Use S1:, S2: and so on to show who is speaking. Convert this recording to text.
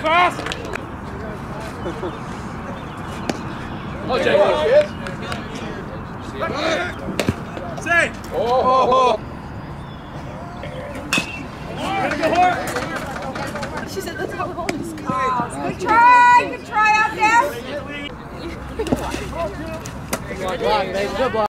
S1: fast! oh, Jake.
S2: Oh, Say.
S1: Oh.
S3: She said, let's go home. Good try. Good try out there.
S1: Good block. Good block.